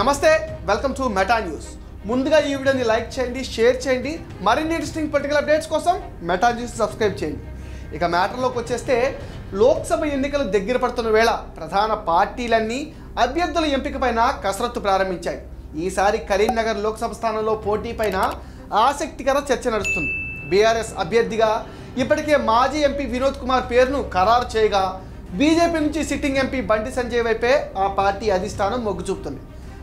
నమస్తే welcome to meta news. ముందుగా ఈ వీడియోని లైక్ చేయండి షేర్ చేయండి మరిన్ని ఇంట్రెస్టింగ్ పర్టికులర్ అప్డేట్స్ కోసం మెటా న్యూస్ సబ్స్క్రైబ్ చేయండి. ఇక మ్యాటర్లోకి వచ్చేస్తే లోక్సభ ఎన్నికలు దగ్గర పడుతున్న వేళ ప్రధాన పార్టీలన్నీ అభ్యర్థుల ఎంపిక పైన కసరత్తు ప్రారంభించాయి. ఈసారి కరీంనగర్ లోక్సభ స్థానంలో పోటీ పైన ఆసక్తికర చర్చ నడుస్తుంది. బీఆర్ఎస్ అభ్యర్థిగా ఇప్పటికే మాజీ ఎంపీ వినోద్ కుమార్ పేరును ఖరారు చేయగా బీజేపీ నుంచి సిట్టింగ్ ఎంపీ బండి సంజయ్ వైపే ఆ పార్టీ అధిష్టానం మొగ్గు చూపుతుంది.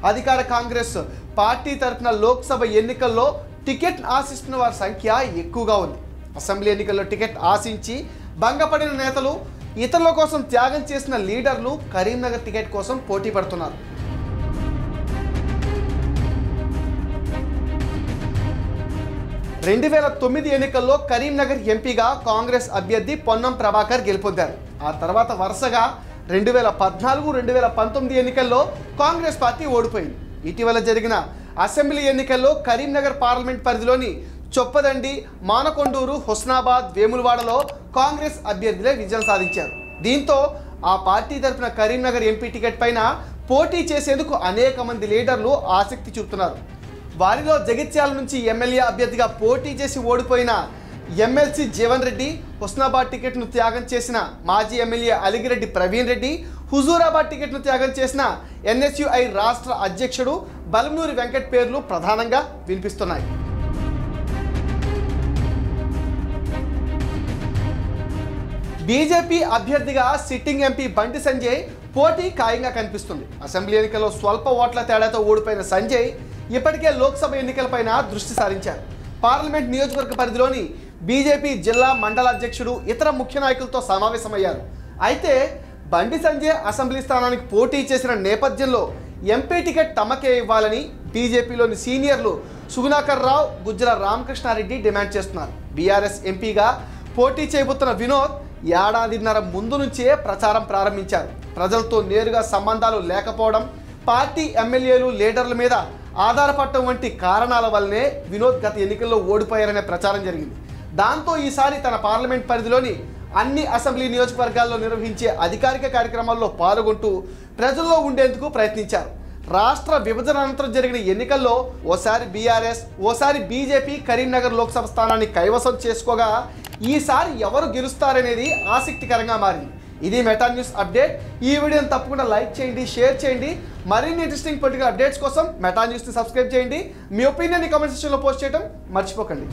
అధికార కాంగ్రెస్ పార్టీ తరఫున లోక్సభ ఎన్నికల్లో టికెట్ ఆశిస్తున్న వారి సంఖ్య ఎక్కువగా ఉంది. అసెంబ్లీ ఎన్నికల్లో టికెట్ ఆశించి భంగపడిన నేతలు ఇతరుల కోసం త్యాగం చేసిన లీడర్లు కరీంనగర్ టికెట్ కోసం పోటీ పడుతున్నారు. రెండు వేల తొమ్మిది ఎన్నికల్లో కరీంనగర్ ఎంపీగా కాంగ్రెస్ అభ్యర్థి పొన్నం ప్రభాకర్ గెలుపొందారు. ఆ తర్వాత వరుసగా రెండు వేల పద్నాలుగు రెండు వేల పంతొమ్మిది ఎన్నికల్లో కాంగ్రెస్ పార్టీ ఓడిపోయింది. ఇటీవల జరిగిన అసెంబ్లీ ఎన్నికల్లో కరీంనగర్ పార్లమెంట్ పరిధిలోని చొప్పదండి మానకొండూరు హుస్నాబాద్ వేములవాడలో కాంగ్రెస్ అభ్యర్థులే విజయం సాధించారు. దీంతో ఆ పార్టీ తరఫున కరీంనగర్ ఎంపీ టికెట్ పైన పోటీ చేసేందుకు అనేక మంది లీడర్లు ఆసక్తి చూపుతున్నారు. వారిలో జగిత్యాల నుంచి ఎమ్మెల్యే అభ్యర్థిగా పోటీ చేసి ఓడిపోయిన ఎమ్మెల్సీ జీవన్ రెడ్డి హుస్నాబాద్ టికెట్ను త్యాగం చేసిన మాజీ ఎమ్మెల్యే అలిగిరెడ్డి ప్రవీణ్ రెడ్డి హుజూరాబాద్ టికెట్ను త్యాగం చేసిన ఎన్ఎస్యుఐ రాష్ట్ర అధ్యక్షుడు బలమూరి వెంకట్ పేర్లు ప్రధానంగా వినిపిస్తున్నాయి. బీజేపీ అభ్యర్థిగా సిట్టింగ్ ఎంపీ బండి సంజయ్ పోటీ ఖాయంగా కనిపిస్తుంది. అసెంబ్లీ ఎన్నికల్లో స్వల్ప ఓట్ల తేడాతో ఓడిపోయిన సంజయ్ ఇప్పటికే లోక్సభ ఎన్నికలపైన దృష్టి సారించారు. పార్లమెంట్ నియోజకవర్గ పరిధిలోని బీజేపీ జిల్లా మండల అధ్యక్షుడు ఇతర ముఖ్య నాయకులతో సమావేశమయ్యారు. అయితే బండి సంజయ్ అసెంబ్లీ స్థానానికి పోటీ చేసిన నేపథ్యంలో ఎంపీ టికెట్ తమకే ఇవ్వాలని బీజేపీలోని సీనియర్లు సుగుణాకర్ రావు గుజ్జల రామకృష్ణారెడ్డి డిమాండ్ చేస్తున్నారు. బీఆర్ఎస్ ఎంపీగా పోటీ చేయబోతున్న వినోద్ ఏడాదిన్నర ముందు నుంచే ప్రచారం ప్రారంభించారు. ప్రజలతో నేరుగా సంబంధాలు లేకపోవడం పార్టీ ఎమ్మెల్యేలు లీడర్ల మీద ఆధారపడటం వంటి కారణాల వల్లనే వినోద్ గత ఎన్నికల్లో ఓడిపోయారనే ప్రచారం జరిగింది. దాంతో ఈసారి తన పార్లమెంట్ పరిధిలోని అన్ని అసెంబ్లీ నియోజకవర్గాల్లో నిర్వహించే అధికారిక కార్యక్రమాల్లో పాల్గొంటూ ప్రజల్లో ఉండేందుకు ప్రయత్నించారు. రాష్ట్ర విభజన అనంతరం జరిగిన ఎన్నికల్లో ఓసారి బీఆర్ఎస్ ఓసారి బీజేపీ కరీంనగర్ లోక్సభ స్థానాన్ని కైవసం చేసుకోగా ఈసారి ఎవరు గెలుస్తారనేది ఆసక్తికరంగా మారింది. ఇది మెటా న్యూస్ అప్డేట్. ఈ వీడియోని తప్పకుండా లైక్ చేయండి షేర్ చేయండి. మరిన్ని ఇంట్రెస్టింగ్ పొలిటికల్ అప్డేట్స్ కోసం మెటా న్యూస్ని సబ్స్క్రైబ్ చేయండి. మీ ఒపీనియన్ కామెంట్ సెక్షన్లో పోస్ట్ చేయడం మర్చిపోకండి.